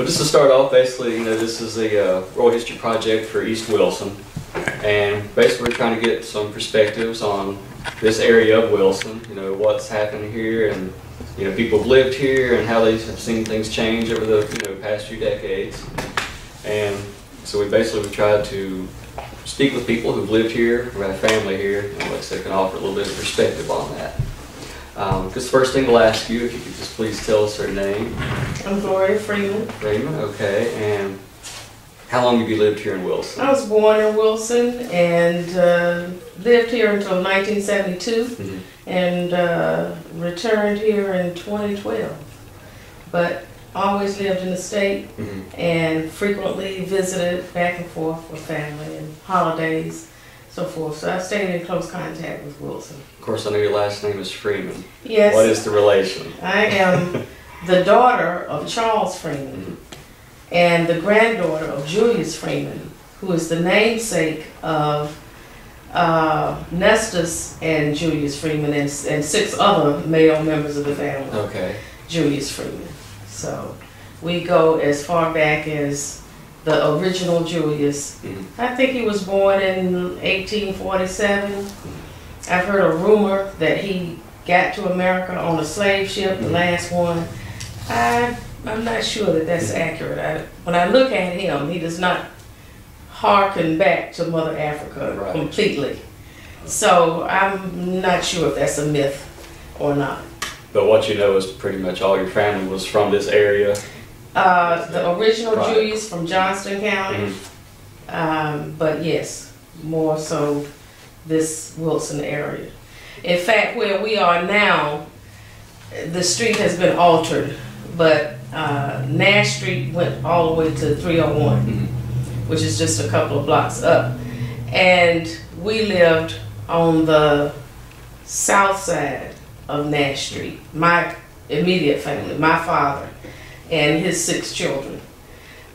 Well, just to start off, basically, you know, this is a uh, history project for East Wilson. And basically, we're trying to get some perspectives on this area of Wilson, you know, what's happened here and, you know, people have lived here and how they have seen things change over the, you know, past few decades. And so we basically we tried to speak with people who've lived here, who have family here, and I said, can offer a little bit of perspective on that. Um, just first thing we'll ask you, if you could just please tell us her name. I'm Gloria Freeman. Raymond, okay, and how long have you lived here in Wilson? I was born in Wilson and uh, lived here until 1972 Mhm. and uh, returned here in 2012. But always lived in the state Mhm. and frequently visited back and forth with family and holidays, so forth. So I stayed in close contact with Wilson. Of course, I know your last name is Freeman. Yes, What is the relation? I am the daughter of Charles Freeman and the granddaughter of Julius Freeman, who is the namesake of uh, Nestus and Julius Freeman and, and six other male members of the family, Okay, Julius Freeman. So we go as far back as the original Julius. Mhm. I think he was born in 1847. I've heard a rumor that he got to America on a slave ship, the Mhm. last one. I, I'm not sure that that's accurate. I, when I look at him, he does not harken back to Mother Africa Right. completely. So I'm not sure if that's a myth or not. but what you know is pretty much all your family was from this area. Uh, the original Right. Julius from Johnston County, Mhm. um, but yes, more so this Wilson area. In fact, where we are now, the street has been altered, but uh, Nash Street went all the way to 301, Mhm. which is just a couple of blocks up. And we lived on the south side of Nash Street. My immediate family, my father and his six children.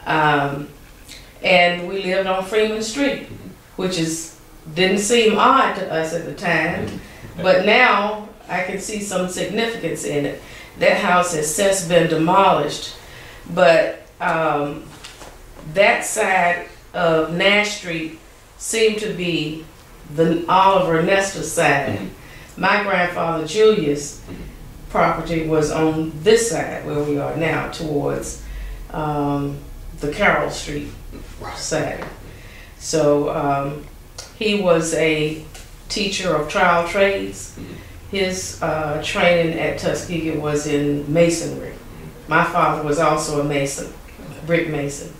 Um, and we lived on Freeman Street, which is didn't seem odd to us at the time, but now I can see some significance in it. That house has since been demolished, but um, that side of Nash Street seemed to be the Oliver Nestus side. Mhm. My grandfather Julius' property was on this side where we are now, towards um, the Carroll Street side. So um, he was a teacher of trial trades. His uh, training at Tuskegee was in masonry. My father was also a mason, brick mason.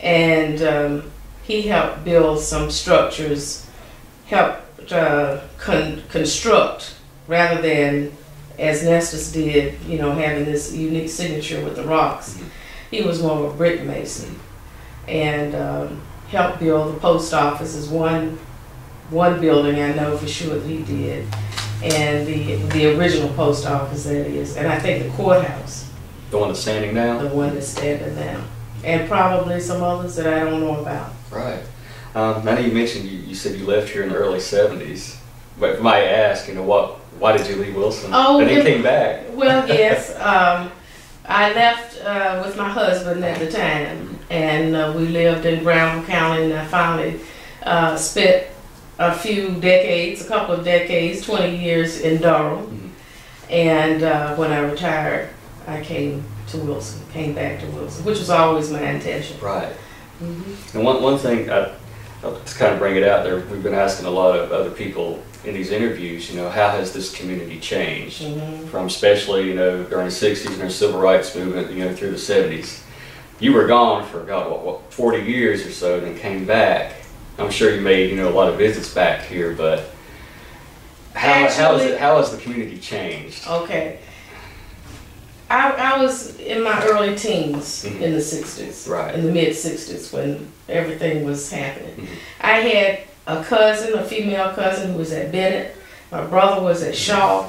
And um, he helped build some structures, helped uh, con- construct rather than as Nestus did, you know, having this unique signature with the rocks. Mhm. He was more of a brick mason and um, helped build the post office is one one building I know for sure that he did, and the the original post office that is, and I think the courthouse, The one that's standing now? the one that's standing now, and probably some others that I don't know about. Right. Um, I know you mentioned you, you said you left here in the early 70s. But if I ask, you know, what, why did you leave Wilson? Oh, and then it- came back. Well, yes, um, I left uh, with my husband at the time, and uh, we lived in Brown County, and I finally uh, spent a few decades, a couple of decades, 20 years in Durham. Mhm. And uh, when I retired, I came to Wilson, came back to Wilson, which was always my intention. Right. Mhm. And one, one thing, I, I'll just kind of bring it out there, we've been asking a lot of other people in these interviews, you know, how has this community changed? Mhm. From especially, you know, during the 60s and the civil rights movement, you know, through the 70s. You were gone for, God, what, what 40 years or so, and then came back. I'm sure you made, you know, a lot of visits back here, but how, how, is it, how has the community changed? Okay. I, I was in my early teens Mhm. in the 60s, Right. in the mid 60s when everything was happening. Mhm. I had a cousin, a female cousin who was at Bennett. My brother was at Shaw.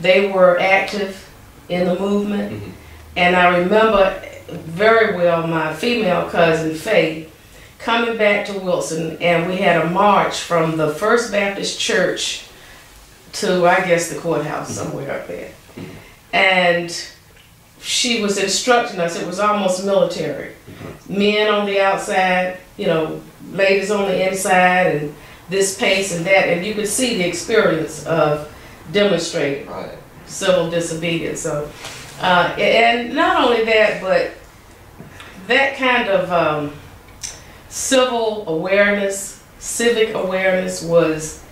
They were active in the movement. Mhm. And I remember very well my female cousin, Faye, coming back to Wilson, and we had a march from the First Baptist Church to, I guess, the courthouse somewhere up there. And she was instructing us, it was almost military. Men on the outside, you know, ladies on the inside, and this pace and that, and you could see the experience of demonstrating Right. civil disobedience. So, uh, and not only that, but that kind of um, civil awareness, civic awareness was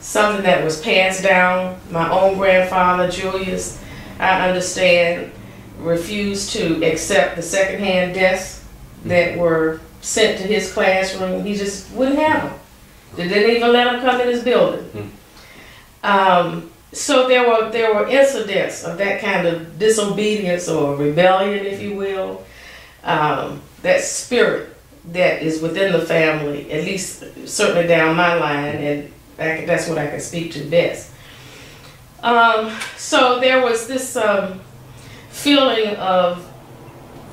something that was passed down. My own grandfather, Julius, I understand, refused to accept the secondhand desks that were sent to his classroom. He just wouldn't have them. They didn't even let him come in his building. Um, so there were there were incidents of that kind of disobedience or rebellion, if you will. Um, that spirit that is within the family, at least certainly down my line, and I that's what I can speak to best. Um, so there was this um, feeling of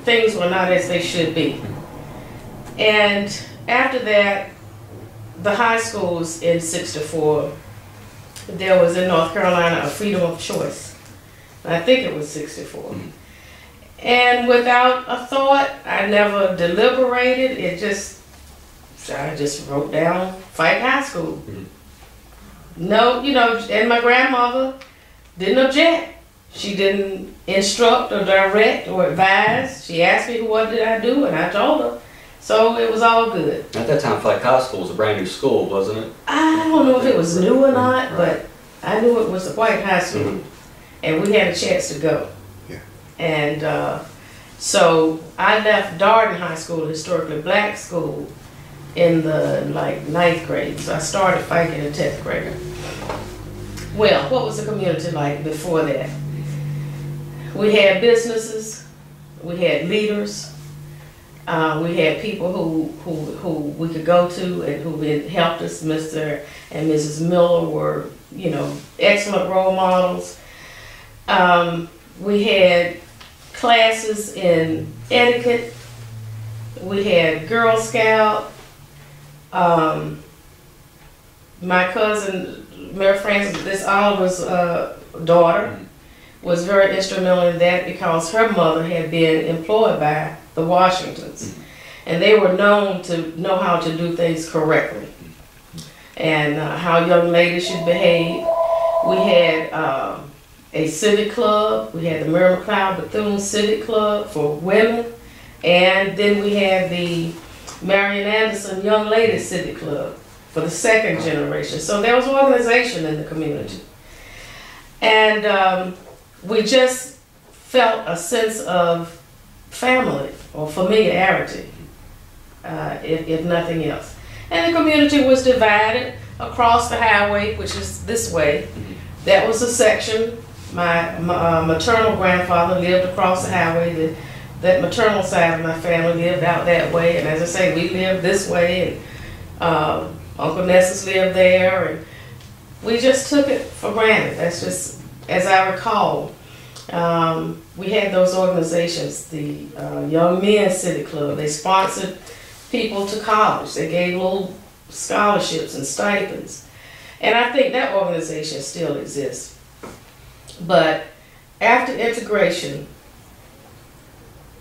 things were not as they should be, and after that, the high schools in '64 there was in North Carolina a freedom of choice. I think it was 64. And without a thought, I never deliberated. It just, I just wrote down Fike high school. Mhm. No, you know, and my grandmother didn't object. She didn't instruct or direct or advise. She asked me what did I do, and I told her. So it was all good. At that time, Fike High School was a brand new school, wasn't it? I don't know if it was new or not, Right. but I knew it was a white high school, Mhm. and we had a chance to go. Yeah. And uh, so I left Darden High School, a historically black school, in the like ninth grade. So I started fighting in tenth grade. Well, what was the community like before that? We had businesses, we had leaders, uh, we had people who, who, who we could go to and who helped us. Mr. and Mrs. Miller were, you know, excellent role models. Um, we had classes in etiquette. We had Girl Scout. Um, my cousin, Mary Frances, this Oliver's uh, daughter, was very instrumental in that because her mother had been employed by the Washingtons. And they were known to know how to do things correctly and uh, how young ladies should behave. We had um, a civic club. We had the Mary McLeod Bethune Civic Club for women. And then we had the Marian Anderson Young Ladies Civic Club for the second generation. So there was organization in the community. And um, we just felt a sense of family or familiarity, uh, if, if nothing else. And the community was divided across the highway, which is this way. That was a section. My, my uh, maternal grandfather lived across the highway. The, that maternal side of my family lived out that way. And as I say, we lived this way. And um, Uncle Nestus lived there. And we just took it for granted. That's just, as I recall, um, we had those organizations, the uh, Young Men's City Club. They sponsored people to college. They gave little scholarships and stipends. And I think that organization still exists. But after integration,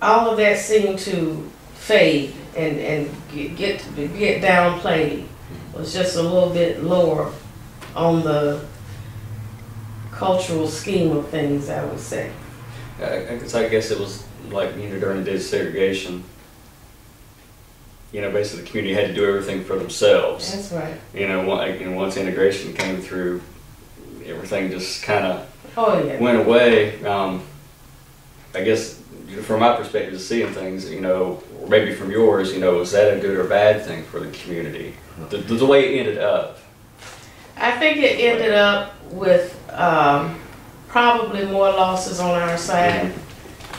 all of that seemed to fade and, and get, get, get downplayed. It was just a little bit lower on the cultural scheme of things, I would say. I, guess, I guess it was like, you know, during the desegregation, you know, basically the community had to do everything for themselves. That's right. You know, one, you know, once integration came through, everything just kind of Oh, yeah. went away. Um, I guess from my perspective, of seeing things, you know, or maybe from yours, you know, was that a good or bad thing for the community? The, the way it ended up. I think it ended up with um, probably more losses on our side,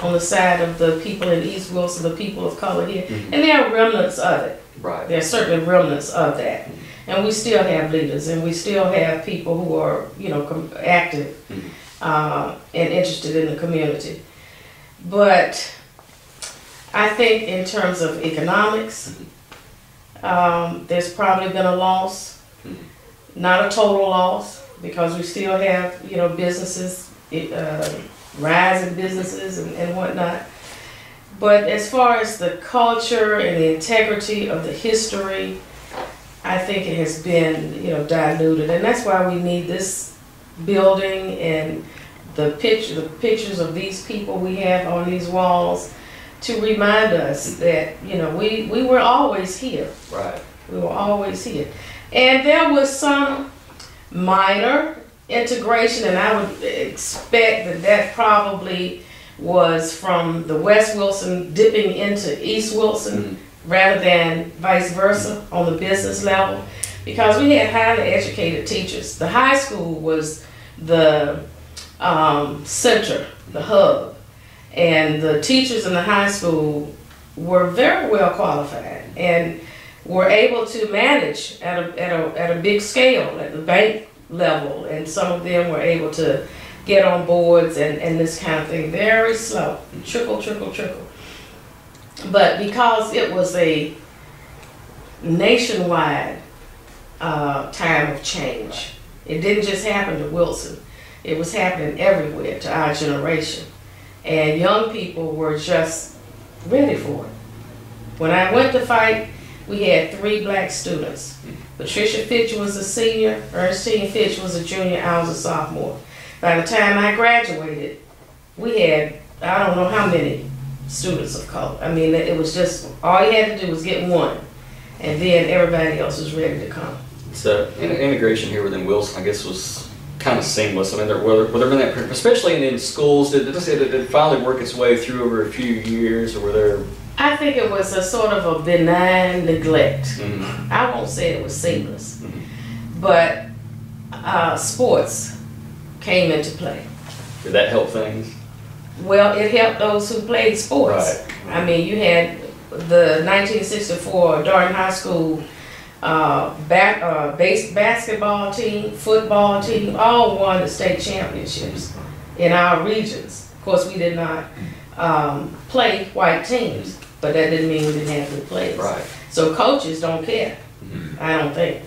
on the side of the people in East Wilson, the people of color here. Mhm. And there are remnants of it. Right. There are certainly remnants of that. And we still have leaders and we still have people who are, you know, com- active Mhm. uh, and interested in the community. But I think in terms of economics, um, there's probably been a loss. Not a total loss because we still have, you know, businesses uh, rising businesses and, and whatnot. But as far as the culture and the integrity of the history, I think it has been, you know, diluted, and that's why we need this building and the picture, the pictures of these people we have on these walls to remind us that, you know, we, we were always here. Right. We were always here. And there was some minor integration, and I would expect that that probably was from the West Wilson dipping into East Wilson rather than vice versa on the business level. Because we had highly educated teachers. The high school was the um, center, the hub. And the teachers in the high school were very well qualified and were able to manage at a, at a, at a big scale, at the bank level. And some of them were able to get on boards and, and this kind of thing very slow, trickle, trickle, trickle. But because it was a nationwide uh, time of change, it didn't just happen to Wilson, it was happening everywhere to our generation. And young people were just ready for it. When I went to Fike, we had three black students. Patricia Fitch was a senior, Ernestine Fitch was a junior, I was a sophomore. By the time I graduated, we had, I don't know how many students of color. I mean, it was just, all you had to do was get one, and then everybody else was ready to come. So in- integration here within Wilson, I guess, was kind of seamless. I mean, there were, were there been that, especially in, in schools, did, did it finally work its way through over a few years, or were there? I think it was a sort of a benign neglect. Mhm. I won't say it was seamless, Mhm. but uh, sports came into play. Did that help things? Well, it helped those who played sports. I mean, you had the 1964 Darden High School uh, ba- uh, base basketball team, football team, all won the state championships in our regions. Of course, we did not um, play white teams, but that didn't mean we didn't have good players. Right. So coaches don't care, Mhm. I don't think.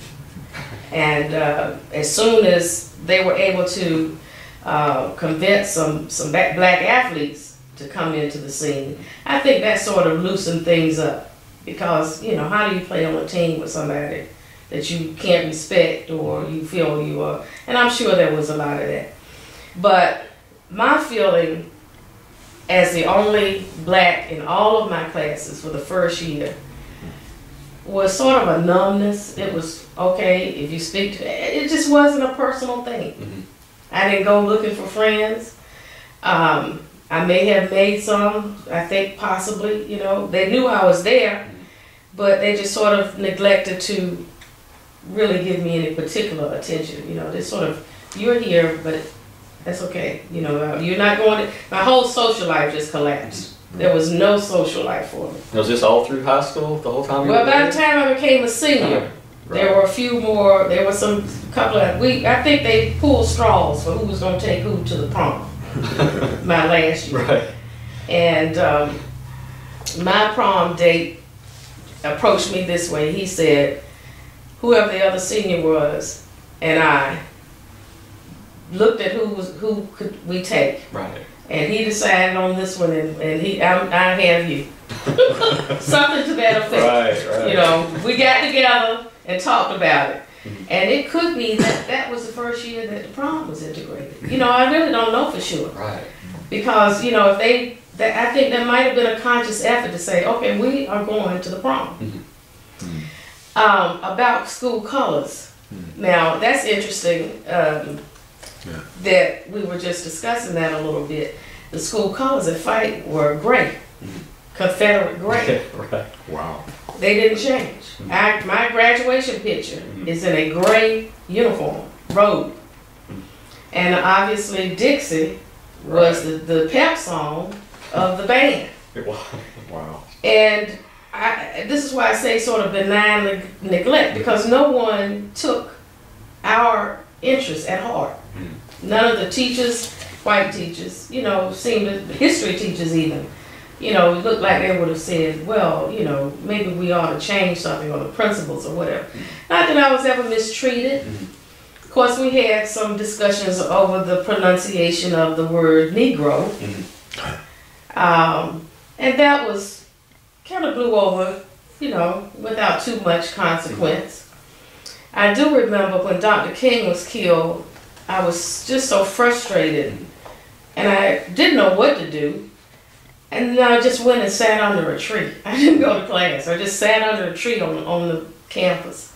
And uh, as soon as they were able to uh, convince some, some black athletes to come into the scene, I think that sort of loosened things up. Because, you know, how do you play on a team with somebody that you can't respect or you feel you are? And I'm sure there was a lot of that. But my feeling as the only black in all of my classes for the first year was sort of a numbness. It was okay if you speak to it It just wasn't a personal thing. Mhm. I didn't go looking for friends. Um, I may have made some, I think possibly, you know, they knew I was there, but they just sort of neglected to really give me any particular attention. You know, they sort of, you're here, but that's okay. You know, uh, you're not going to, my whole social life just collapsed. There was no social life for me. Was this all through high school the whole time? you Well, by the time I became a senior, there were a few more. There were some couple of we. I think they pulled straws for who was going to take who to the prom. my last year, Right. and um, my prom date approached me this way. He said, "Whoever the other senior was, and I looked at who was who could we take, Right. and he decided on this one, and, and he I, I have you." Something to that effect. Right. Right. You know, we got together and talked about it. Mhm. And it could be that that was the first year that the prom was integrated. You know, I really don't know for sure. Right. Because, you know, if they, that, I think there might have been a conscious effort to say, okay, we are going to the prom. Um, about school colors. Now, that's interesting um, Yeah. that we were just discussing that a little bit. The school colors at Fike were gray, mm-hmm. Confederate gray. right. Wow. They didn't change. Mm-hmm. I, my graduation picture mm-hmm. is in a gray uniform, robe. And obviously Dixie was the, the pep song of the band. It. Wow. And I, this is why I say sort of benign neglect because no one took our interests at heart. Mm-hmm. None of the teachers, white teachers, you know, seemed to, history teachers even, you know, it looked like they would have said, well, you know, maybe we ought to change something or the principles or whatever. Mm-hmm. Not that I was ever mistreated. Mm-hmm. Of course, we had some discussions over the pronunciation of the word Negro. Um, and that was kind of blew over, you know, without too much consequence. I do remember when Dr. King was killed, I was just so frustrated and I didn't know what to do. And then I just went and sat under a tree. I didn't go to class. I just sat under a tree on, on the campus.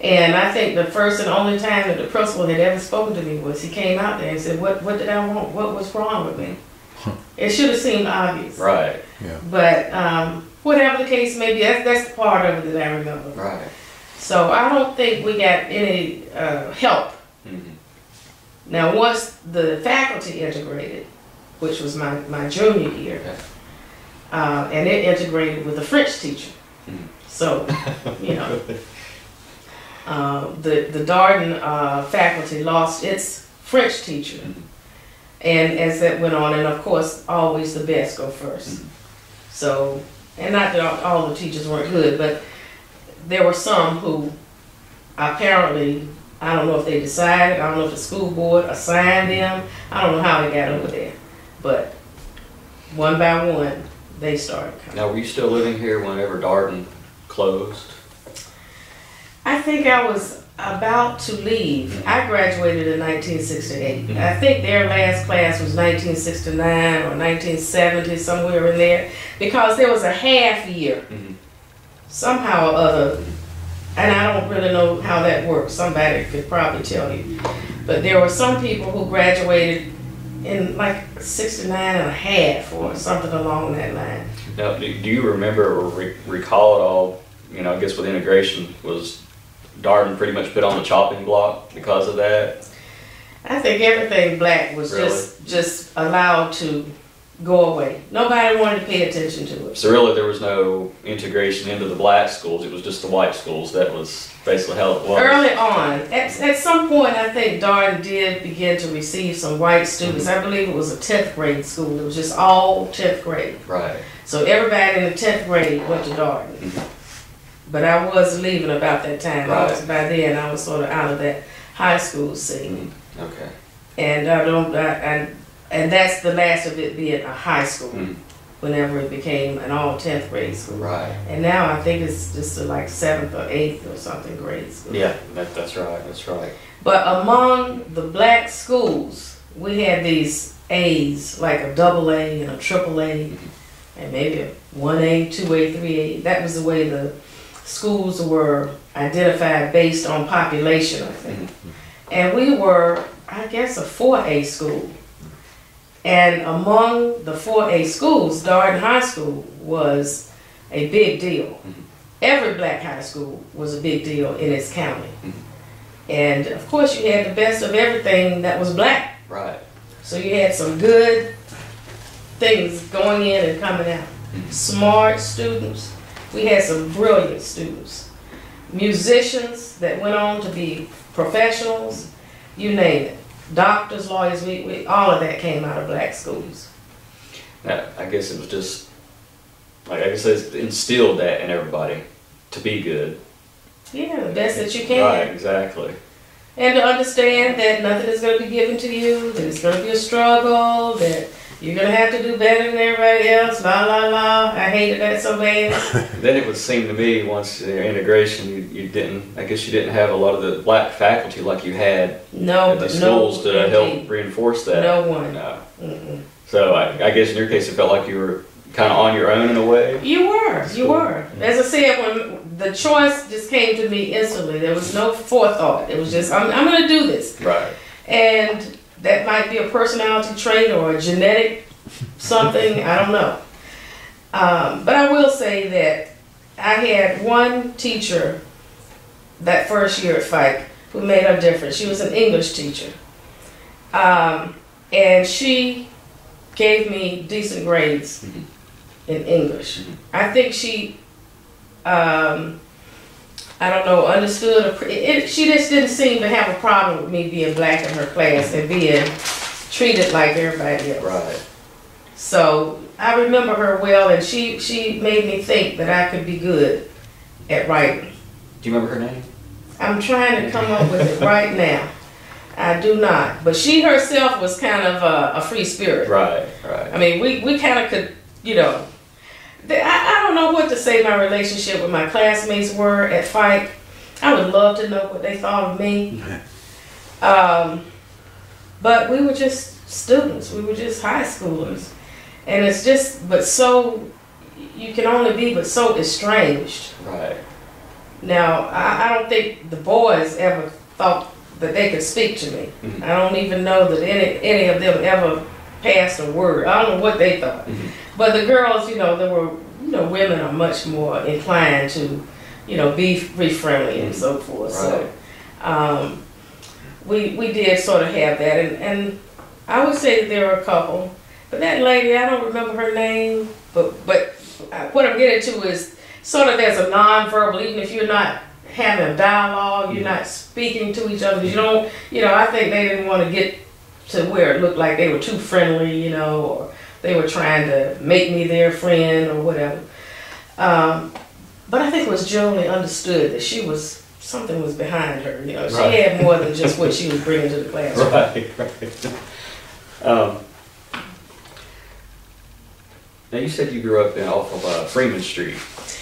And I think the first and only time that the principal had ever spoken to me was he came out there and said, What what did I want? What was wrong with me? It should have seemed obvious. Right, Yeah. But um, whatever the case may be, that's, that's the part of it that I remember. right. So I don't think we got any uh, help. Mhm. Now, once the faculty integrated, which was my, my junior year, uh, and it integrated with a French teacher. Mhm. So, you know, uh, the, the Darden uh, faculty lost its French teacher. Mhm. And as that went on, and of course, always the best go 1st Mhm. So, and not that all, all the teachers weren't good, but there were some who apparently, I don't know if they decided, I don't know if the school board assigned them, I don't know how they got over there. But one by one, they started coming. Now, were you still living here whenever Darden closed? I think I was about to leave. I graduated in 1968. Mhm. I think their last class was 1969 or 1970, somewhere in there, because there was a half year Mhm. somehow or other, and I don't really know how that works. Somebody could probably tell you. But there were some people who graduated in like 69 and a half or something along that line. Now, do, do you remember or re- recall at all, you know, I guess with integration, was Darden pretty much put on the chopping block because of that? I think everything black was just just allowed to go away. Nobody wanted to pay attention to it. So really, there was no integration into the black schools. It was just the white schools. That was basically how it was. Early on, at, at some point, I think Darden did begin to receive some white students. I believe it was a 10th grade school. It was just all 10th grade. Right. So everybody in the 10th grade went to Darden. Mhm. But I was leaving about that time. I was, Right. by then, I was sort of out of that high school scene. Mhm. Okay. And I don't, I, I, and that's the last of it being a high school. Mhm. Whenever it became an all 10th grade school. Right. And now I think it's just a like seventh or eighth or something grade school. Yeah, that, that's right. That's right. But among the black schools, we had these A's, like a double A and a triple A, and maybe a one A, two A, three A. That was the way the schools were identified based on population, I think. Mhm. And we were, I guess, a four A school. And among the four A schools, Darden High School was a big deal. Mhm. Every black high school was a big deal in its county. Mhm. And of course, you had the best of everything that was black. Right. So you had some good things going in and coming out. Mhm. Smart students. We had some brilliant students. Musicians that went on to be professionals. You name it. Doctors, lawyers, we, we, all of that came out of black schools. Now, I guess it was just like I guess it's instilled that in everybody to be good. Yeah, the best that you can. Right. Exactly. And to understand that nothing is going to be given to you, that it's going to be a struggle, that you're going to have to do better than everybody else, la la la. I hated that so bad. Then it would seem to me once the integration, you, you didn't. I guess you didn't have a lot of the black faculty like you had No, at the no, schools to help reinforce that. No one. No. Mm-mm. So I, I guess in your case, it felt like you were kind of on your own in a way. You were, you were. As I said, when the choice just came to me instantly, there was no forethought. It was just, I'm, I'm going to do this. Right. And that might be a personality trait or a genetic something, I don't know. Um, but I will say that I had one teacher that first year at Fike who made a difference. She was an English teacher. Um, and she gave me decent grades Mhm. in English. Mhm. I think she, um, I don't know, understood. or- It, it, she just didn't seem to have a problem with me being black in her class and being treated like everybody else. Right. So I remember her well, and she she made me think that I could be good at writing. Do you remember her name? I'm trying to come up with it right now. I do not. But she herself was kind of a, a free spirit. Right, right. I mean, we, we kind of could, you know, I, I don't know what to say my relationship with my classmates were at Fike. I would love to know what they thought of me. Um, but we were just students. We were just high schoolers. And it's just, but so, you can only be but so estranged. Right. Now, I, I don't think the boys ever thought that they could speak to me. Mhm. I don't even know that any, any of them ever passed a word. I don't know what they thought. Mhm. But the girls, you know, there were, you know, women are much more inclined to, you know, be, be friendly and so forth. So, um, we, we did sort of have that. And, and I would say that there were a couple. But that lady, I don't remember her name. But, but what I'm getting to is sort of there's a nonverbal, even if you're not having a dialogue, you're not speaking to each other. You don't, you know, I think they didn't want to get to where it looked like they were too friendly, you know, or they were trying to make me their friend or whatever. Um, but I think it was generally understood that she was something was behind her. You know, she Right. had more than just what she was bringing to the classroom. Right, right. Um, now you said you grew up in off of uh, Freeman Street.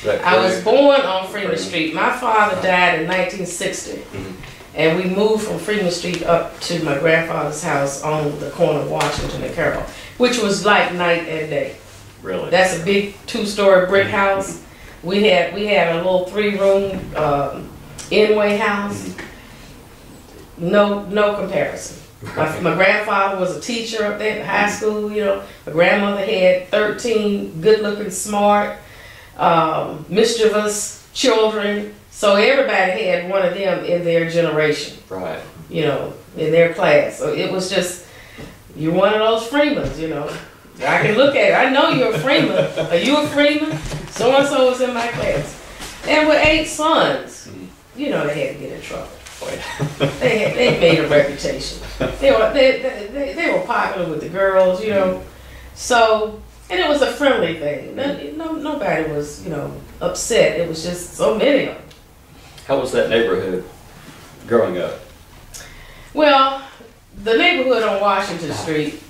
I was born on Freeman Freeman. Street. My father died in 1960, Mhm. And we moved from Freeman Street up to my grandfather's house on the corner of Washington and Carroll, which was like night and day. Really? That's a big two-story brick house. We had we had a little three-room um, in-way house. No no comparison. My, my grandfather was a teacher up there at high school. You know, my grandmother had thirteen good-looking, smart, um, mischievous children. So everybody had one of them in their generation. Right. You know, in their class. So it was just you're one of those Freemans. You know, I can look at it. I know you're a Freeman. Are you a Freeman? So and so was in my class. And with eight sons, you know they had to get in trouble. They had, they made a reputation. They were they, they, they, were popular with the girls, you know. So and it was a friendly thing. No, no, nobody was you know upset. It was just so many of them. How was that neighborhood growing up? Well, the neighborhood on Washington Street.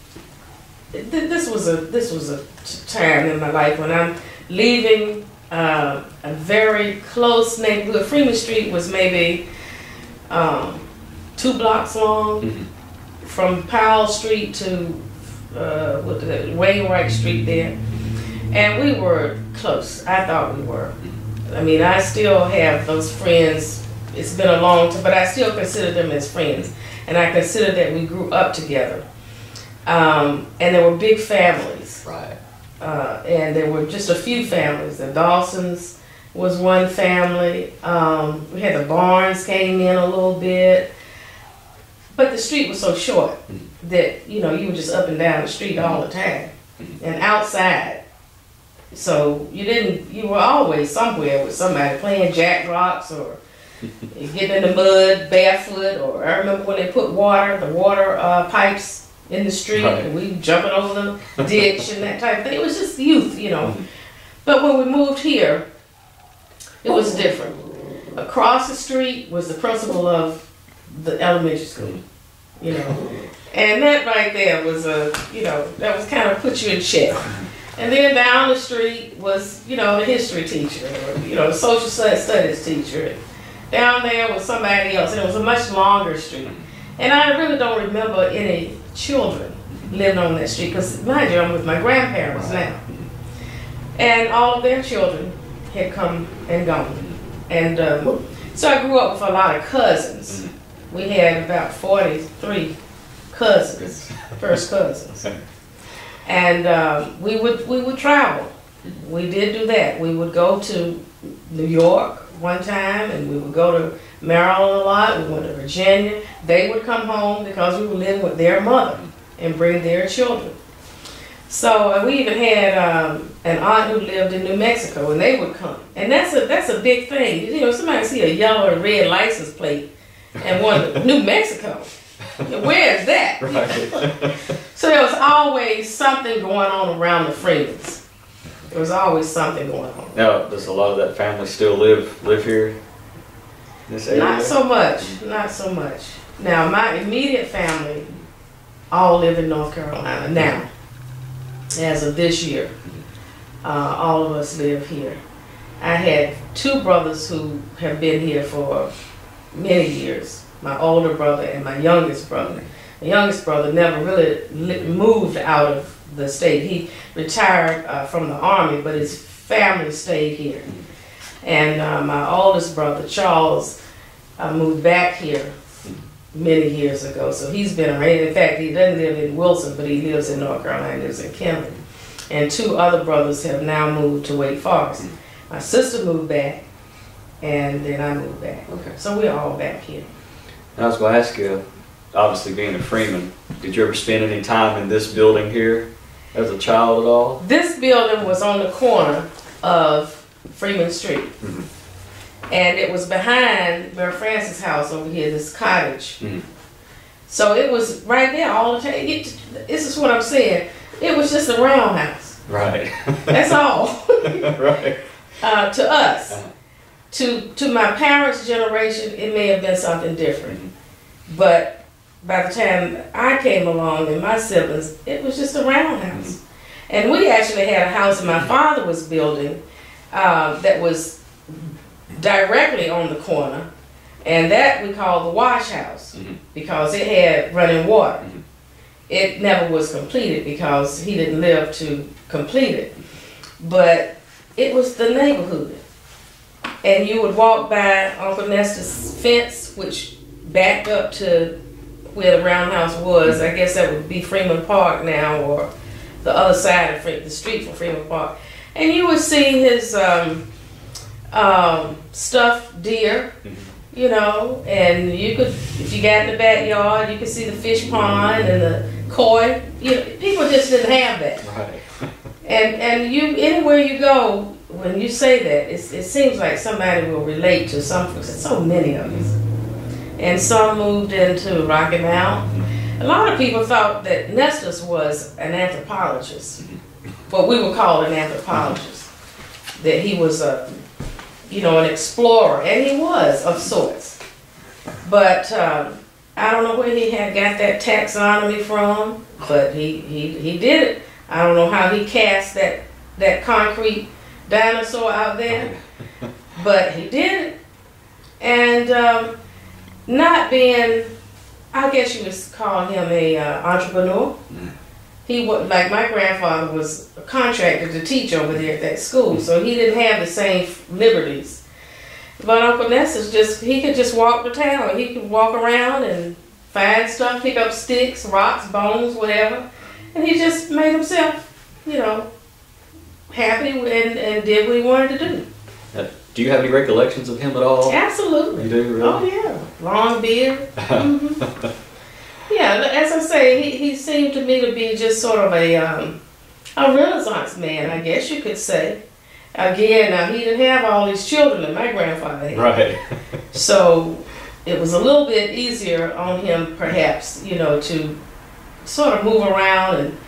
th- This was a this was a t- time in my life when I'm leaving uh, a very close neighborhood. Freeman Street was maybe um, two blocks long Mhm. from Powell Street to uh, what the Wainwright Street there, and we were close. I thought we were. I mean, I still have those friends. It's been a long time, but I still consider them as friends, and I consider that we grew up together. Um, and there were big families, Right. uh, and there were just a few families. The Dawsons was one family. Um, we had the Barnes came in a little bit, but the street was so short that you know you were just up and down the street all the time, and outside. So you didn't. You were always somewhere with somebody playing jack rocks or getting in the mud barefoot. Or I remember when they put water, the water uh, pipes in the street, Right. and we jumping over the ditch and that type of thing. It was just youth, you know. But when we moved here, it was different. Across the street was the principal of the elementary school, you know. And that right there was a, you know, that was kind of put you in check. And then down the street was, you know, the history teacher, or, you know, the social studies teacher. Down there was somebody else, and it was a much longer street. And I really don't remember any children living on that street, because mind you, I'm with my grandparents now. And all of their children had come and gone. And um, so I grew up with a lot of cousins. We had about 43 cousins, first cousins. And um, we would we would travel. We did do that. We would go to New York one time, and we would go to Maryland a lot. We went to Virginia. They would come home because we were living with their mother and bring their children. So uh, we even had um, an aunt who lived in New Mexico, and they would come. And that's a that's a big thing. You know, somebody see a yellow and red license plate and one New Mexico. Where is that? Right. So there was always something going on around the Freemans. There was always something going on. Now, does a lot of that family still live live here? This area? Not so much. Not so much. Now, my immediate family all live in North Carolina now, as of this year. Uh, all of us live here. I had two brothers who have been here for many years my older brother and my youngest brother. The youngest brother never really moved out of the state. He retired uh, from the army, but his family stayed here. And uh, my oldest brother, Charles, uh, moved back here many years ago. So he's been around. In fact, he doesn't live in Wilson, but he lives in North Carolina, lives in Kenly. And two other brothers have now moved to Wake Forest. My sister moved back, and then I moved back. Okay. So we're all back here. I was going to ask you, obviously being a Freeman, did you ever spend any time in this building here as a child at all? This building was on the corner of Freeman Street. Mhm. And it was behind Mary Frances' house over here, this cottage. Mhm. So it was right there all the time. It, this is what I'm saying. It was just a roundhouse. Right. That's all. right. uh, to us. Uh-huh. To to my parents' generation, it may have been something different. But by the time I came along and my siblings, it was just a roundhouse. And we actually had a house that my father was building uh, that was directly on the corner, and that we called the wash house Mhm. because it had running water. Mhm. It never was completed because he didn't live to complete it. But it was the neighborhood. And you would walk by Uncle Nestus' fence, which backed up to where the roundhouse was. I guess that would be Freeman Park now, or the other side of Fre- the street from Freeman Park. And you would see his um, um, stuffed deer, Mhm. you know, and you could, if you got in the backyard, you could see the fish pond and the koi. You know, people just didn't have that. Right. And and you anywhere you go, when you say that, it seems like somebody will relate to some. So many of us, and some moved into Rocky Mount. A lot of people thought that Nestus was an anthropologist, what we would call an anthropologist. That he was a, you know, an explorer, and he was of sorts. But um, I don't know where he had got that taxonomy from, but he, he, he did it. I don't know how he cast that, that concrete dinosaur out there, but he did it. And um, not being, I guess you would call him a uh, entrepreneur. He was like my grandfather was contracted to teach over there at that school, so he didn't have the same liberties. But Uncle Nestus just he could just walk the town. He could walk around and find stuff, pick up sticks, rocks, bones, whatever. And he just made himself, you know, happy and, and did what he wanted to do. Uh, Do you have any recollections of him at all? Absolutely. You do, really? Oh yeah, long beard. hmm yeah, as I say, he, he seemed to me to be just sort of a um, a Renaissance man, I guess you could say. Again, now he didn't have all these children that my grandfather had, Right. so it was a little bit easier on him, perhaps, you know, to sort of move around and.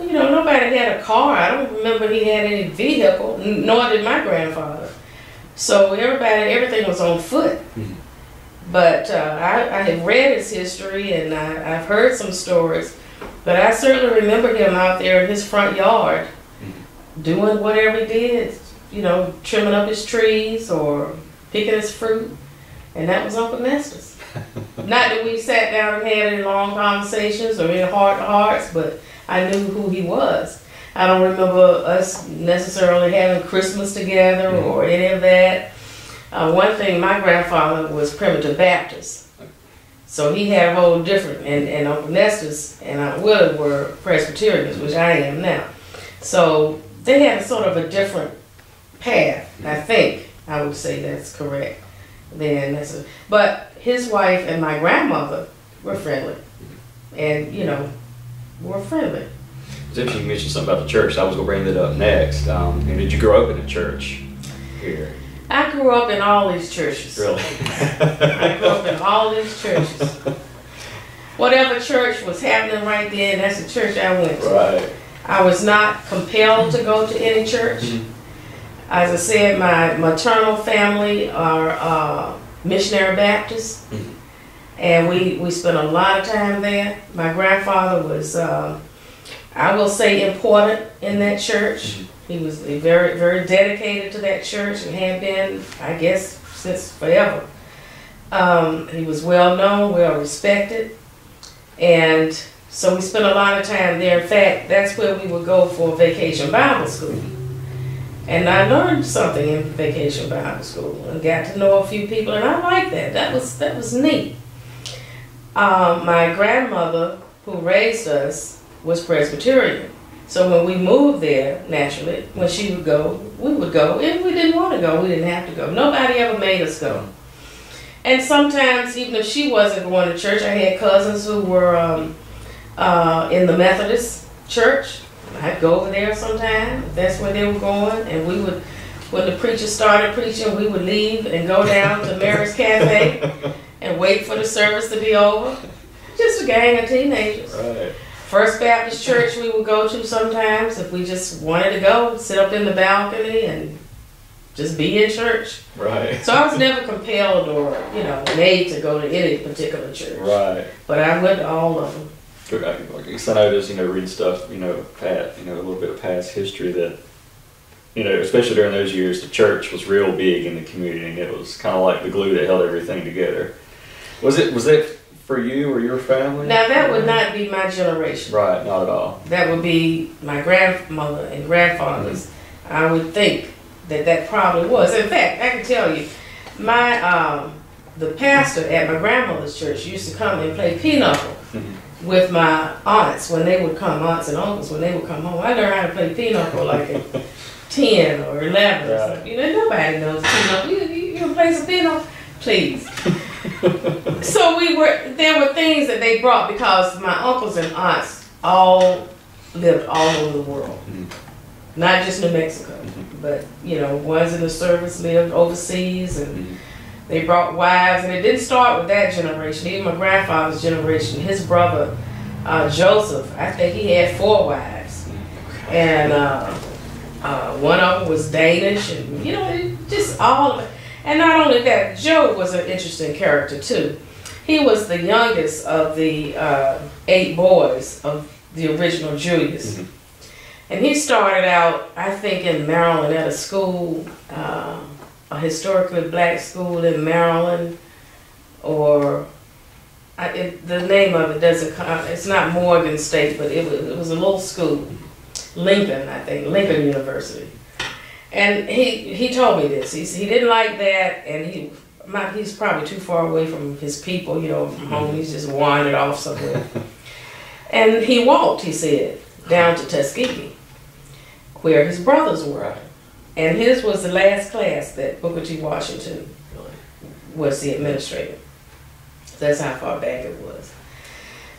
You know, nobody had a car. I don't remember he had any vehicle, nor did my grandfather. So everybody, everything was on foot. Mhm. But uh, I, I have read his history and I, I've heard some stories. But I certainly remember him out there in his front yard doing whatever he did, you know, trimming up his trees or picking his fruit. And that was Uncle Nestus. Not that we sat down and had any long conversations or any heart to hearts, but I knew who he was. I don't remember us necessarily having Christmas together mm-hmm. or any of that. Uh, one thing, my grandfather was primitive Baptist. So he had a whole different, and, and Uncle Nestus and Aunt Willie were Presbyterians, which I am now. So they had a sort of a different path, I mm-hmm. think. I would say that's correct. Then that's but his wife and my grandmother were friendly. Mm-hmm. And, you know, were friendly. It's interesting you mentioned something about the church. I was going to bring that up next. Um, and did you grow up in a church here? I grew up in all these churches. Really? I grew up in all these churches. Whatever church was happening right then, that's the church I went to. right. I was not compelled to go to any church. Mhm. As I said, my maternal family are uh, missionary Baptists. Mhm. And we we spent a lot of time there. My grandfather was, um, I will say, important in that church. He was very very dedicated to that church and had been, I guess, since forever. Um, he was well known, well respected, and so we spent a lot of time there. In fact, that's where we would go for vacation Bible school. And I learned something in vacation Bible school and got to know a few people, and I liked that. That was that was neat. Um, my grandmother, who raised us, was Presbyterian. So when we moved there, naturally, when she would go, we would go. If we didn't want to go, we didn't have to go. Nobody ever made us go. And sometimes, even if she wasn't going to church, I had cousins who were um, uh, in the Methodist church. I'd go over there sometime. That's where they were going, and we would. When the preacher started preaching, we would leave and go down to Mary's Cafe and wait for the service to be over. Just a gang of teenagers. Right. First Baptist Church we would go to sometimes if we just wanted to go, sit up in the balcony and just be in church. Right. So I was never compelled or, you know, made to go to any particular church. Right. But I went to all of them. Good. I I guess I noticed, you know, reading stuff, you know, pat, you know, a little bit of past history that, you know, especially during those years, the church was real big in the community, and it was kind of like the glue that held everything together. Was it? Was it for you or your family? Now that would not be my generation. Right. Not at all. That would be my grandmother and grandfather's. I would think that that probably was. In fact, I can tell you, my um, the pastor at my grandmother's church used to come and play pinochle Mhm. with my aunts when they would come, aunts and uncles when they would come home. I learned how to play pinochle like at ten or eleven. Or Right. something. You know, nobody knows pinochle. You, you, you play some pinochle, please. so we were. There were things that they brought because my uncles and aunts all lived all over the world, Mhm. not just New Mexico, but you know, ones in the service lived overseas and Mhm. they brought wives, and it didn't start with that generation. Even my grandfather's generation, his brother uh, Joseph, I think he had four wives, and uh, uh, one of them was Danish, and you know, just all of it. And not only that, Joe was an interesting character too. He was the youngest of the uh, eight boys of the original Julius. Mhm. And he started out, I think, in Maryland at a school, uh, a historically black school in Maryland, or I, it, the name of it doesn't come, it's not Morgan State, but it was, it was a little school, Lincoln, I think, Lincoln University. And he, he told me this. He, he didn't like that, and he my, he's probably too far away from his people, you know, from home. He's just wandered off somewhere. and he walked, he said, down to Tuskegee, where his brothers were. And his was the last class that Booker T. Washington was the administrator. That's how far back it was.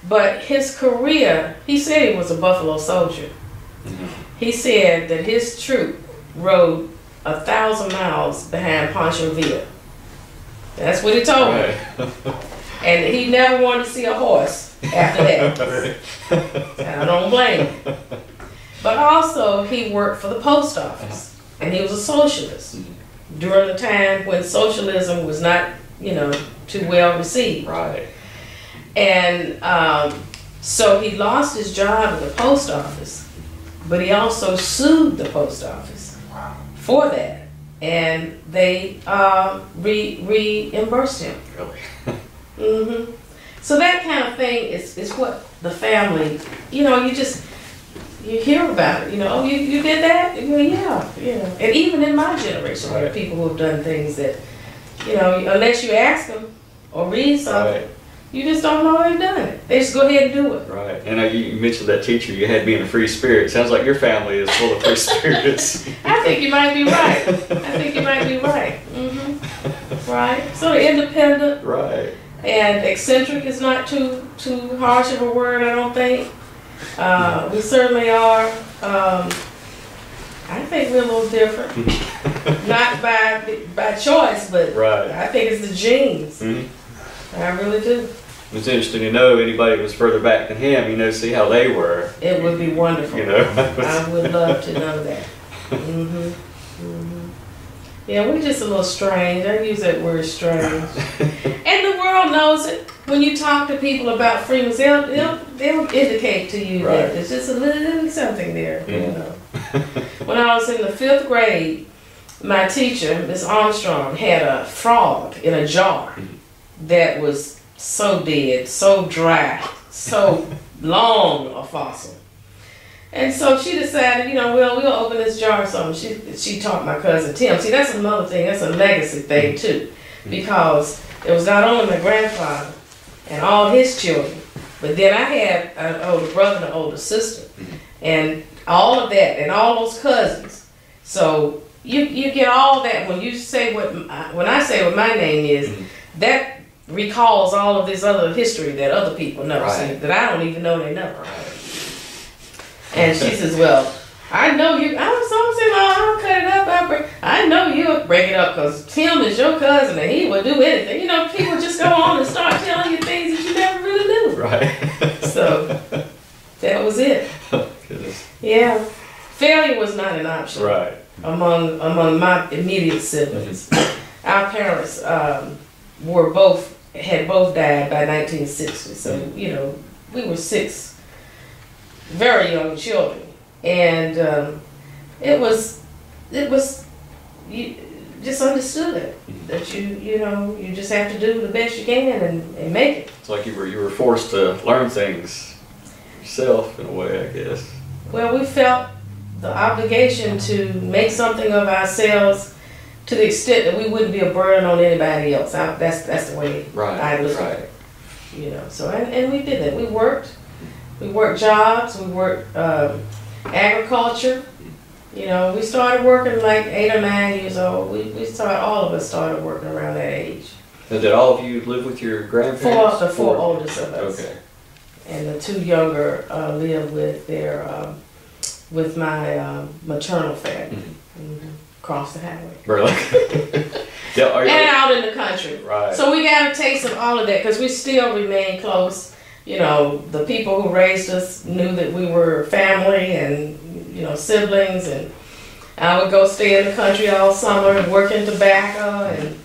But his career, he said he was a Buffalo soldier. Mhm. He said that his troop rode a thousand miles behind Pancho Villa. That's what he told me. Right. And he never wanted to see a horse after that. And I don't blame him. But also, he worked for the post office, and he was a socialist during the time when socialism was not, you know, too well received. Right. And um, so he lost his job at the post office, but he also sued the post office for that. And they uh, re- reimbursed him. Really. hmm So that kind of thing is, is what the family, you know, you just, you hear about it, you know, oh, you, you did that? You go, yeah, know. And even in my generation, there are people who have done things that, you know, unless you ask them or read something, Right. You just don't know they've done it. They just go ahead and do it. Right. And uh, you, mentioned that teacher you had being a free spirit. Sounds like your family is full of free spirits. I think you might be right. I think you might be right. Mm-hmm. Right. So independent right. and eccentric is not too too harsh of a word. I don't think. Uh, we certainly are. Um, I think we're a little different. not by by choice, but Right. I think it's the genes. Mhm. I really do. It's interesting to know anybody was further back than him, you know, see how they were, It would be wonderful. you know. I would love to know that. hmm hmm Yeah, we're just a little strange. I use that word strange. and the world knows it. When you talk to people about Freeman's, they'll, they'll, they'll indicate to you Right. that there's just a little something there, you Mhm. know. when I was in the fifth grade, my teacher, Miss Armstrong, had a frog in a jar that was so dead, so dry, so long a fossil. And so she decided, you know, well, we'll open this jar or something. She she taught my cousin Tim. See, that's another thing. That's a legacy thing mm-hmm. too, because it was not only my grandfather and all his children, but then I had an older brother and an older sister, mm-hmm. and all of that, and all those cousins. So you you get all that when you say what uh, when I say what my name is, Mhm. that recalls all of this other history that other people know, Right. see, that I don't even know they know. And she says, "Well, I know you. I was so saying, oh, I'll cut it up. I'll break. I know you'll break it up because Tim is your cousin and he will do anything. You know, people just go on and start telling you things that you never really knew. Right. So that was it. Goodness. Yeah, failure was not an option Right. among among my immediate siblings. Our parents um, were both had both died by 1960, so you know we were six very young children, and um, it was it was you just understood it that you you know you just have to do the best you can and, and make it. It's like you were you were forced to learn things yourself in a way, I guess. Well, we felt the obligation to make something of ourselves to the extent that we wouldn't be a burden on anybody else. I, that's that's the way Right. I look at it. You know, so and, and we did that. We worked, we worked jobs, we worked um, agriculture. You know, we started working like eight or nine years old. We we started all of us started working around that age. Now, did all of you live with your grandparents? Four the four oldest of us, Okay. and the two younger uh, live with their um, with my um, maternal family. Mhm. hmm Across the highway. Really? yeah. Are you? And out in the country. Right. So we got a taste of all of that because we still remain close. You know, the people who raised us knew that we were family and, you know, siblings. And I would go stay in the country all summer and work in tobacco. And,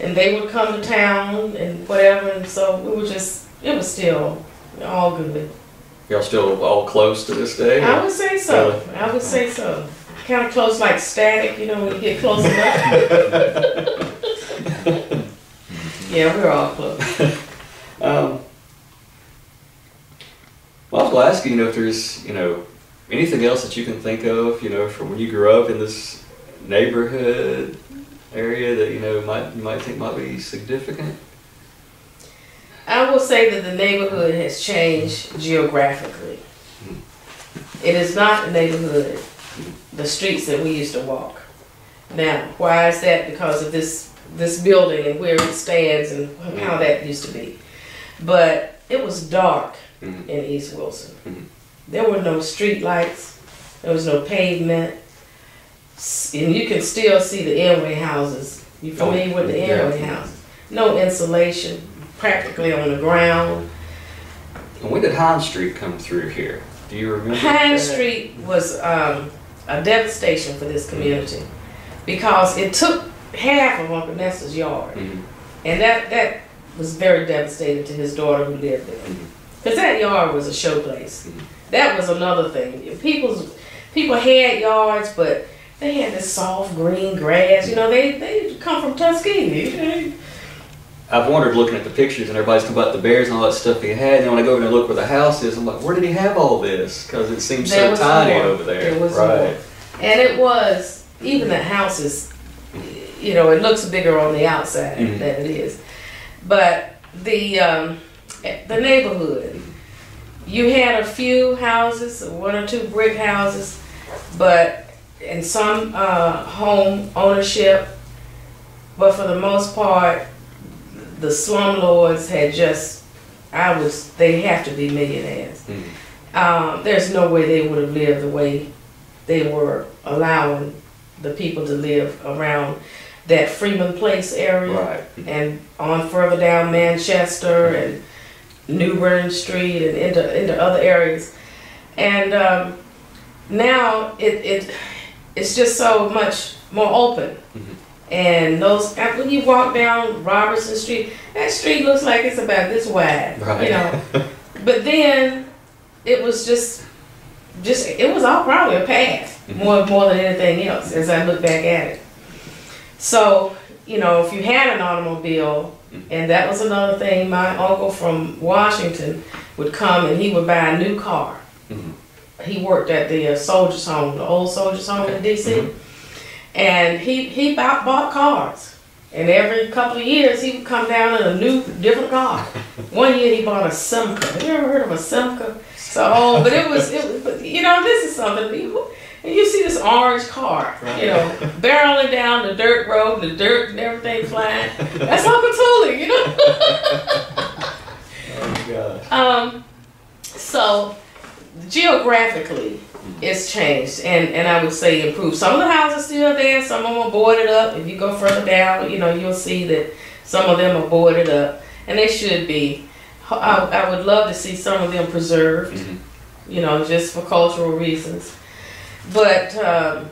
and they would come to town and whatever. And so we were just, it was still all good. Y'all still all close to this day? I would say so. I would say so. Kind of close like static, you know, when you get close enough. yeah, we're all close. Um, well, I was going to ask you, you know, if there's, you know, anything else that you can think of, you know, from when you grew up in this neighborhood area that you know might you might think might be significant. I will say that the neighborhood has changed geographically. It is not a neighborhood, the streets that we used to walk. Now, why is that? Because of this this building and where it stands and how that used to be. But it was dark Mhm. in East Wilson. Mhm. There were no street lights. There was no pavement. And you can still see the airway houses. You familiar with the Yeah. airway houses? No insulation, practically on the ground. And when did Hines Street come through here? Do you remember? That? Street was um, a devastation for this community because it took half of Uncle Nestus' yard, Mhm. and that that was very devastating to his daughter who lived there. Mhm. Because that yard was a showplace. Mhm. That was another thing. People's people had yards, but they had this soft green grass. You know, they they come from Tuskegee. I've wondered looking at the pictures and everybody's talking about the bears and all that stuff he had. And then when I go over and look where the house is, I'm like, where did he have all this? Because it seems There so tiny more. over there. There was right. more. And it was even the houses. You know, it looks bigger on the outside Mhm. than it is. But the um, the neighborhood, you had a few houses, one or two brick houses, but and some uh, home ownership. But for the most part, the slumlords had just, I was, they have to be millionaires. Mhm. Um, there's no way they would have lived the way they were allowing the people to live around that Freeman Place area Right. and on further down Manchester and New Bern Street and into into other areas. And um, now it, it it's just so much more open. Mhm. And those when you walk down Robertson Street, that street looks like it's about this wide. Right. You know. but then it was just just it was all probably a path more more than anything else as I look back at it. So, you know, if you had an automobile and that was another thing, my uncle from Washington would come and he would buy a new car. Mhm. He worked at the uh, Soldiers Home, the old Soldiers Home in DC, and he he bought, bought cars. And every couple of years, he would come down in a new, different car. One year, he bought a Simca. Have you ever heard of a Simca? So old, but it was, it was, but you know, this is something. People, and you see this orange car, you know, barreling down the dirt road, the dirt and everything flying. That's Uncle Toolie, you know. Oh gosh. Um, so geographically, it's changed, and and I would say improved. Some of the houses still there. Some of them are boarded up. If you go further down, you know you'll see that some of them are boarded up, and they should be. I, I would love to see some of them preserved, Mhm. you know, just for cultural reasons. But um,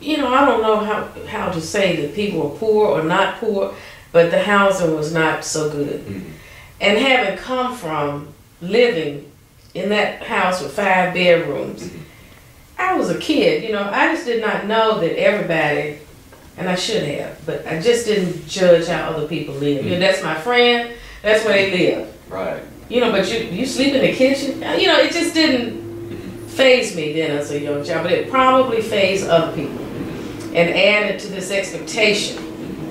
you know, I don't know how how to say that people are poor or not poor, but the housing was not so good. Mhm. And having come from living in that house with five bedrooms, mm-hmm. I was a kid, you know, I just did not know that everybody, and I should have, but I just didn't judge how other people live. You know, mm. that's my friend, that's where they live. Right. You know, but you you sleep in the kitchen, uh, you know, it just didn't mm-hmm. phase me then as a young child, but it probably phased other people mm-hmm. and added to this expectation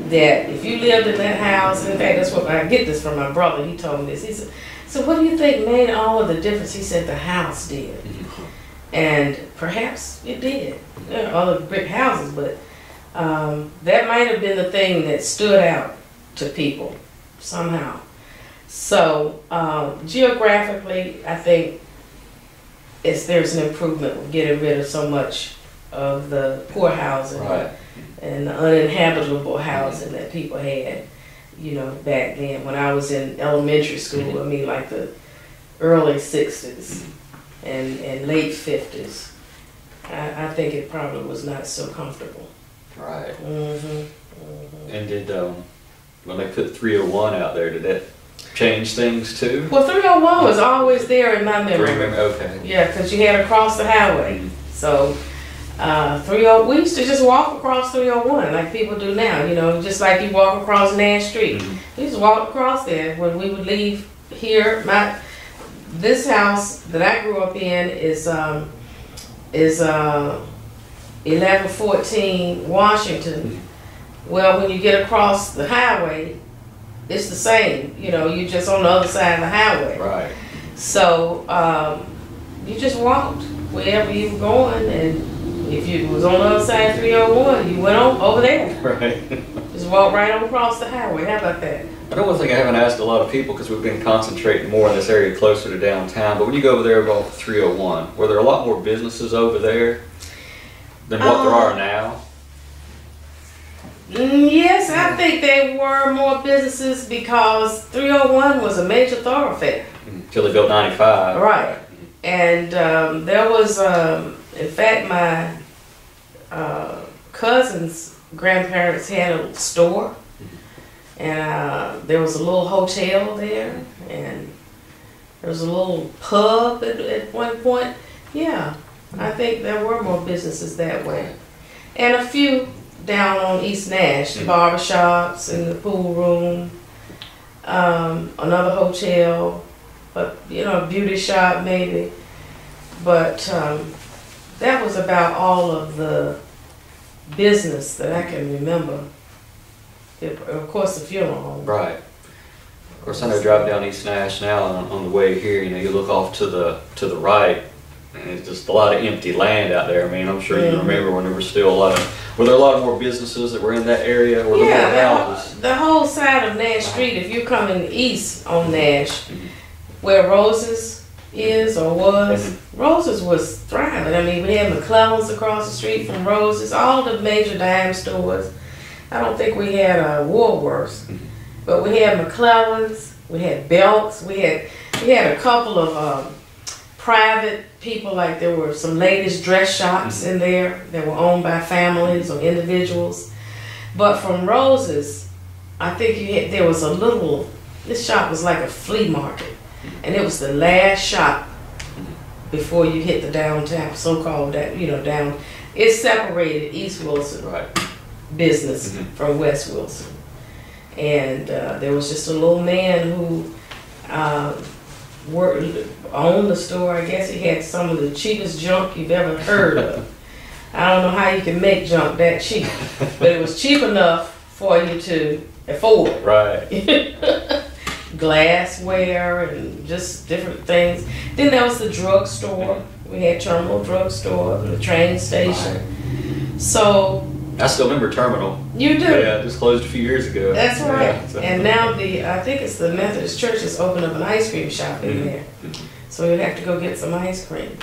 that if you lived in that house, in fact, that's what I get this from my brother. He told me this. He said, "So what do you think made all of the difference?" He said, "The house did, and perhaps it did. There are other brick houses, but um, that might have been the thing that stood out to people somehow." So um, geographically, I think it's there's an improvement with getting rid of so much of the poor housing Right. and the uninhabitable housing that people had, you know, back then when I was in elementary school. I mean, like the early '60s and and late '50s. I, I think it probably was not so comfortable. Right. Mm-hmm. And did um, when they put 301 out there, did that change things too? Well, 301 was always there in my memory. Remember? Okay. Yeah, because you had to cross the highway. Mhm. So, uh, 30, we used to just walk across 301 like people do now, you know, just like you walk across Nash Street. Mhm. We just walk across there when we would leave here. My, this house that I grew up in is, um, is, uh, 1114 Washington. Well, when you get across the highway, it's the same, you know, you're just on the other side of the highway. Right. So um, you just walked wherever you were going, and if you was on the other side of 301, you went on over there. Right. Just walk right on across the highway. How about that? I know one thing I haven't asked a lot of people because we've been concentrating more in this area closer to downtown. But when you go over there about 301, were there a lot more businesses over there than what there Um, are now? Mm, yes, I think there were more businesses because 301 was a major thoroughfare. Until they built 95. Right. And um, there was, um, in fact, my uh, cousin's grandparents had a store, and uh, there was a little hotel there, and there was a little pub at, at one point. Yeah, I think there were more businesses that way, and a few down on East Nash, the Mhm. barber shops and the pool room, um, another hotel, but you know, a beauty shop maybe. But um, that was about all of the business that I can remember. It- of course, the funeral home. Right. Of course, I know driving down East Nash now on, on the way here, you know, you look off to the to the right, and it's just a lot of empty land out there. I mean, I'm sure you Mhm. remember when there were still a lot of, were there a lot more businesses that were in that area? Were there Yeah, more the, houses? whole- the whole side of Nash Street, if you're coming east on Nash, Mhm. where Roses is or was, Mhm. Roses was thriving. I mean, we had McClellan's across the street from Roses, all the major dime stores. I don't think we had uh, Woolworths, Mhm. but we had McClellan's, we had Belks, we had we had a couple of um, private people, like there were some ladies' dress shops Mhm. in there that were owned by families or individuals. But from Roses, I think you had, there was a little. This shop was like a flea market, and it was the last shop before you hit the downtown, so-called that you know down. It separated East Wilson Right. business Mhm. from West Wilson. And uh, there was just a little man who uh, worked, owned the store. I guess he had some of the cheapest junk you've ever heard of. I don't know how you can make junk that cheap, but it was cheap enough for you to afford. Right. Glassware and just different things. Then there was the drugstore. We had Terminal Drugstore, the train station. So I still remember Terminal. you do. Yeah, it just closed a few years ago. That's right. Yeah, so- And now the, I think it's the Methodist Church has opened up an ice cream shop in Mhm. there. So you'll have to go get some ice cream.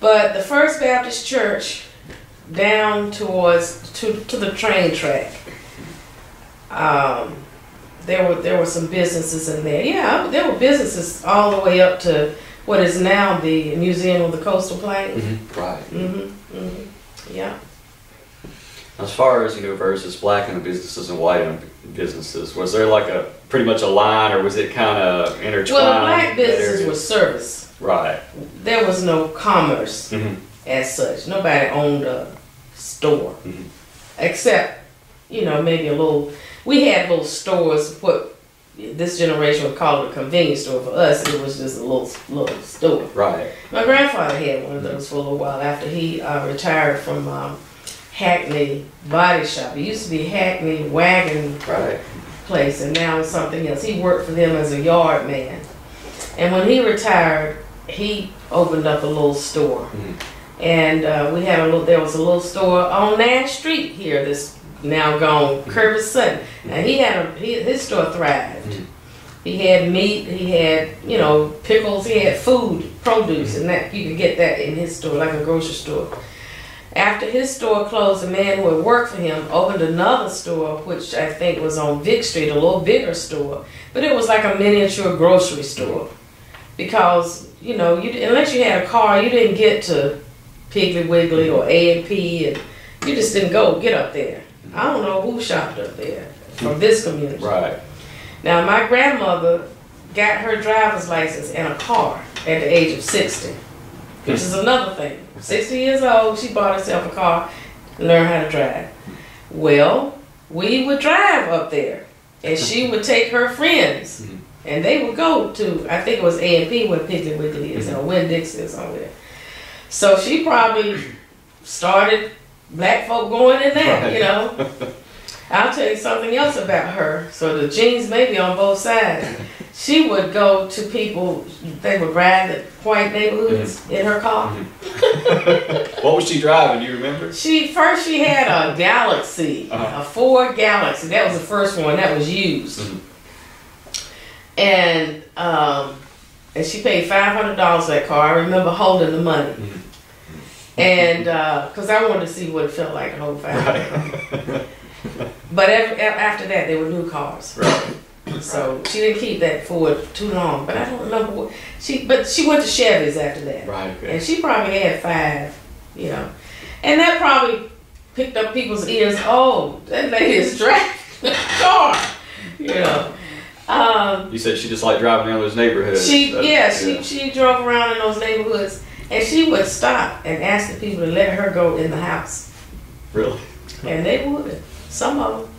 But the First Baptist Church down towards, to, to the train track, um, there were, there were some businesses in there. Yeah, there were businesses all the way up to what is now the Museum of the Coastal Plain. Mhm, Right. Mm-hmm, mm-hmm, yeah. As far as, you know, versus black owned businesses and white owned businesses, was there like a pretty much a line or was it kind of intertwined? Well, the black businesses were service. Right. There was no commerce. hmm as such. Nobody owned a store, Mhm. except you know maybe a little. We had little stores. What this generation would call it a convenience store. For us, it was just a little little store. Right. My grandfather had one of those for a little while after he uh, retired from um, Hackney Body Shop. It used to be Hackney Wagon Right. place, and now it's something else. He worked for them as a yard man, and when he retired, he opened up a little store. Mhm. And uh, we had a little. There was a little store on Nash Street here. This now gone, Kirby Sutton, and he had a he, his store thrived. Mhm. He had meat. He had you know pickles. He had food, produce, and that you could get that in his store, like a grocery store. After his store closed, the man who had worked for him opened another store, which I think was on Vick Street, a little bigger store, but it was like a miniature grocery store, because you know you unless you had a car, you didn't get to Piggly Wiggly or A and P, and you just didn't go get up there. I don't know who shopped up there from this community. Right. Now, my grandmother got her driver's license and a car at the age of 60, which is another thing. 60 years old, she bought herself a car learned how to drive. Well, we would drive up there, and she would take her friends, Mhm. and they would go to, I think it was A and P where Piggly Wiggly is, or Winn Dixie is over there. So she probably started black folk going in there, you know. I'll tell you something else about her. So the genes may be on both sides. She would go to people, they would ride the white neighborhoods in her car. What was she driving? Do you remember? She first she had a Galaxie, Uh-huh. a Ford Galaxie. That was the first one that was used, Mhm. and um, and she paid five hundred dollars for that car. I remember holding the money, Mhm. And because I wanted to see what it felt like hold five hundred. Right. But ev- after that, there were new cars. right. So she didn't keep that Ford too long. But I don't remember what she. But she went to Chevy's after that, Right. And she probably had five. You know, and that probably picked up people's ears. Oh, that lady is driving a car. You know. Um, You said she just liked driving around those neighborhoods. she That- yeah she she drove around in those neighborhoods and she would stop and ask the people to let her go in the house Really. and they would some of them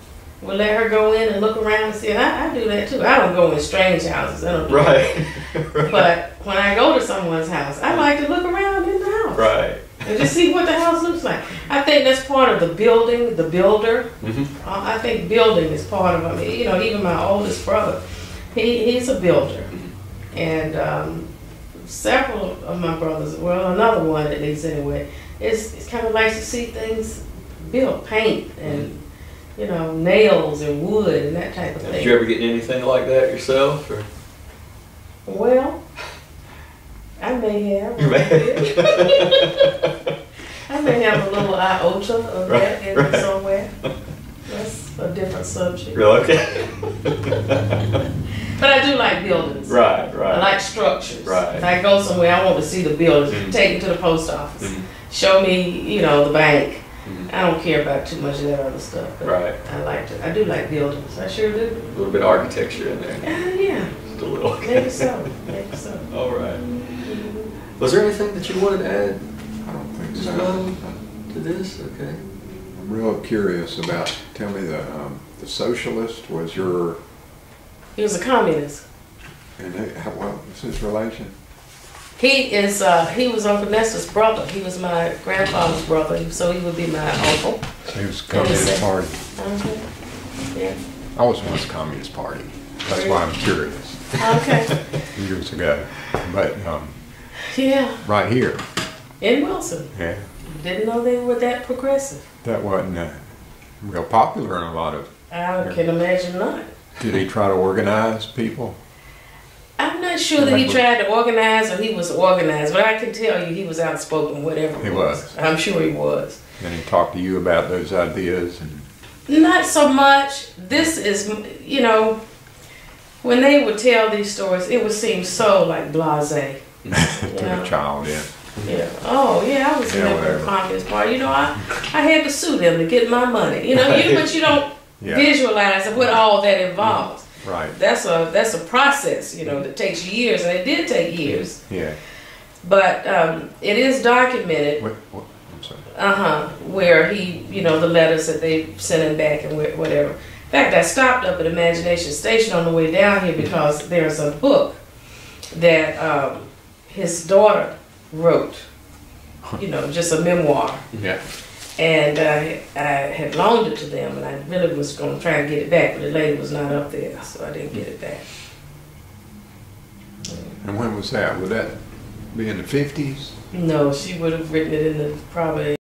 would let her go in and look around and see and I, I do that too I don't go in strange houses I don't do that. Right. but when I go to someone's house I like to look around in the house Right. and just see what the house looks like I think that's part of the building the builder Mm-hmm. uh, I think building is part of. I mean, you know, even my oldest brother, he he's a builder, and um, several of my brothers, well, another one at least anyway, is it's kind of nice to see things built, paint, and mm-hmm. you know, nails and wood and that type of Did thing. you ever get anything like that yourself? Or? Well, I may have. You may have. I may have a little iota of Right, that in right. somewhere. That's a different subject. Really? Okay. But I do like buildings. right. Right. I like structures. Right. If I go somewhere, I want to see the buildings. Mhm. Take me to the post office. Mhm. Show me, you know, the bank. Mhm. I don't care about too much of that other stuff, but Right. I like to. I do like buildings. I sure do. A little bit of architecture in there. Uh, yeah, Just a little. maybe so. Maybe so. All right. Was there anything that you wanted to add I don't think so. go to this? Okay. I'm real curious about, tell me the, um, the socialist was your, He was a communist. and who- how, what was his relation? He is. Uh, he was Uncle Nestus' brother. He was my grandfather's brother, so he would be my uncle. So He was What is Communist it? Party. Uh-huh. Yeah. I was once Communist Party. That's why I'm curious, Okay. years ago. But, um, yeah. right here, In Wilson. yeah, Didn't know they were that progressive. that wasn't, uh, real popular in a lot of, I can imagine not. Did he try to organize people? I'm not sure that he tried to organize or he was organized, but I can tell you he was outspoken, whatever. He it was. I'm sure he was. And he talked to you about those ideas and, Not so much. This is, you know, when they would tell these stories, it would seem so like blasé. to a child, yeah. Yeah. Oh, yeah, I was Yeah, the whatever. Communist Party. You know, I, I had to sue them to get my money. You know, you, but you don't Yeah, visualize what all that involves. right, That's a that's a process, you know, that takes years, and it did take years. yeah. But um, it is documented, What, what, I'm sorry. uh huh, where he, you know, the letters that they sent him back and whatever. In fact, I stopped up at Imagination Station on the way down here because there's a book that um, his daughter wrote. You know, just a memoir. Yeah. And I, I had loaned it to them, and I really was going to try and get it back, but the lady was not up there, so I didn't get it back. And when was that? Would that be in the fifties? No, she would have written it in the probably